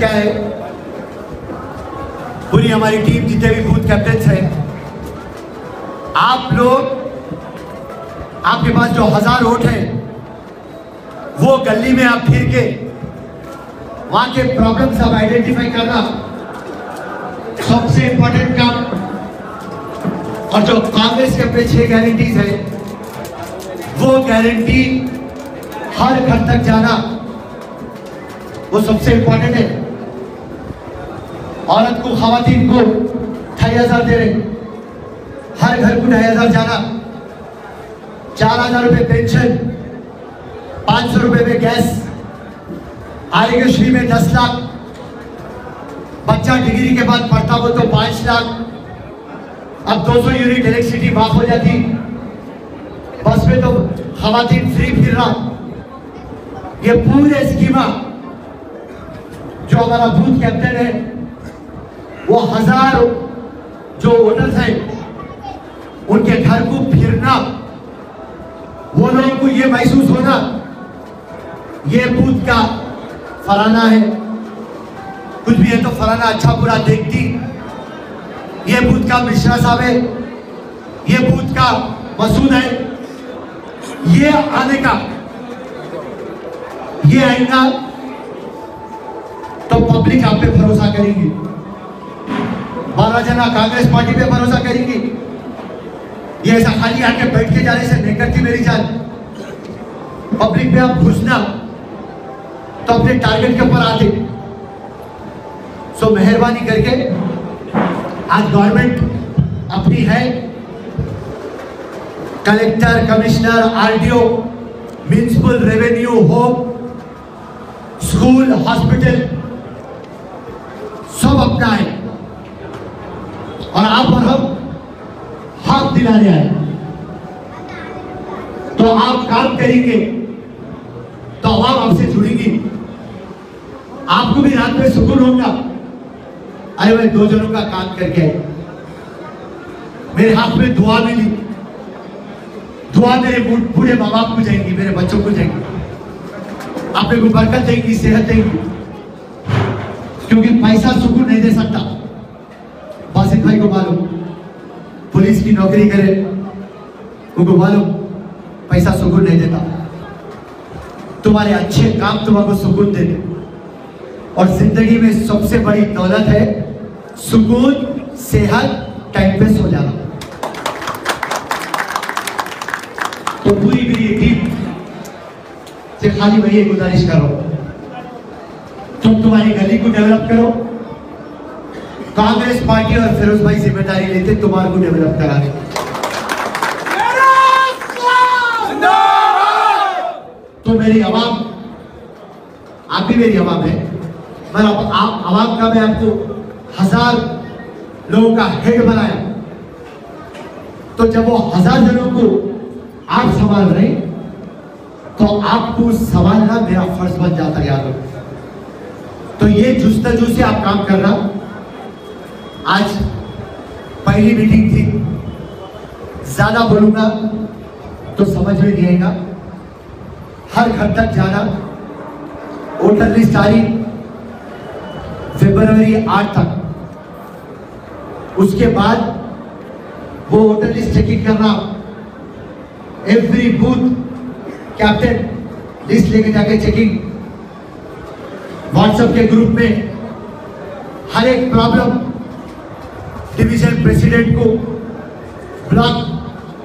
क्या है। पूरी हमारी टीम जितने भी बूथ कैप्टन हैं, आप लोग, आपके पास जो हज़ार वोट है, वो गली में आप फिर के वहाँ के प्रॉब्लम्स आप आइडेंटिफाई करना सबसे इंपॉर्टेंट काम। और जो कांग्रेस के अपने छह गारंटीज है, वो गारंटी हर घर तक जाना, वो सबसे इंपॉर्टेंट है। औरत को खातन को ढाई हज़ार दे रहे हर घर को ढाई हज़ार जाना। चार हज़ार रुपए पेंशन। पाँच सौ रुपए में गैस। आरोग्यश्री में दस लाख। बच्चा डिग्री के बाद पढ़ता हो तो पाँच लाख। अब 200 यूनिट इलेक्ट्रिसिटी माफ़ हो जाती। बस में तो खातन फ्री फिर रहा। ये पूरे स्कीमा जो हमारा बूथ कैप्टन है वो हज़ार जो वोटर्स हैं उनके घर को फिरना। वो लोगों को ये महसूस होना, ये बूथ का फलाना है। कुछ भी है तो फलाना अच्छा बुरा देखती। ये बूथ का मिश्रा साहब है, ये बूथ का मसूद है। ये आने का, ये आएगा तो पब्लिक आप पे भरोसा करेगी। बारह जना कांग्रेस पार्टी पे भरोसा करेगी? ये ऐसा खाली आके बैठ के जाने से नहीं करती मेरी जान। पब्लिक में आप घुसना तो अपने टारगेट के ऊपर आते सो मेहरबानी करके आज गवर्नमेंट अपनी है। Collector commissioner RDO municipal revenue home school hospital सब अपना है। और आप और हम हाथ दिलाने आए। तो आप काम करेंगे तो आवाम आपसे जुड़ेगी। आपको भी रात में सुकून होगा। अरे मैं दो जनों का काम करके आए। मेरे हाथ में दुआ मिली दुआ मेरे बूढ़े माँ बाप को जाएँगी, मेरे बच्चों को जाएँगी। आप को बरकत देंगी, सेहत देंगी। क्योंकि पैसा सुकून नहीं दे सकता। को मालूम। पुलिस की नौकरी करे, उनको मालूम, पैसा सुकून नहीं देता। तुम्हारे अच्छे काम तुम्हारे सुकून देते और ज़िंदगी में सबसे बड़ी दौलत है सुकून, सेहत टाइम पे सो जाना। तो पूरी मेरी टीम से खाली मैं ये गुजारिश करो तुम तुम्हारी गली को डेवलप करो। कांग्रेस पार्टी और फिरोज भाई ज़िम्मेदारी लेते तुम्हार को डेवलप करा कराने तो मेरी आवाम आप भी मेरी आवाम है। मैं आप, आप आवाम का मैं आपको हज़ार लोगों का हेड बनाया। तो जब वो हज़ार जनों को आप संभाल रहे तो आपको संभालना मेरा फ़र्ज़ बन जाता याद रखो। तो ये जुस्तजू से आप काम कर रहा आज पहली मीटिंग थी। ज़्यादा बोलूँगा तो समझ में नहीं आएगा। हर घर तक जाना। वोटर लिस्ट फरवरी आठ तक। उसके बाद वो वोटर लिस्ट चेकिंग करना। एवरी बूथ कैप्टन लिस्ट लेके जाके चेकिंग व्हाट्सएप के ग्रुप में हर एक प्रॉब्लम डिवीज़न प्रेसिडेंट को ब्लॉक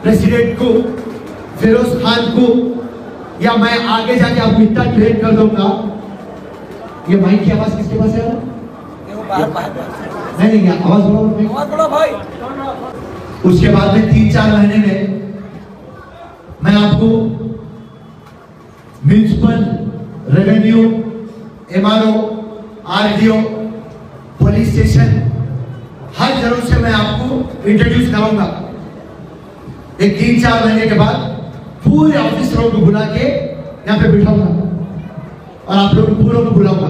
प्रेसिडेंट को फिरोज खान को या मैं आगे जाके आपको इतना ट्रेन कर दूँगा। ये माइक की आवाज़ किसके पास है? नहीं नहीं आवाज़ बोलो भाई। उसके बाद में तीन चार महीने में मैं आपको municipal revenue MRO RDO police station हर ज़रूर से मैं आपको इंट्रोड्यूस कराऊँगा। एक तीन चार महीने के बाद पूरे ऑफिसरों को बुला के यहाँ पे बिठाऊँगा और आप लोग पूरों को बुलाऊँगा।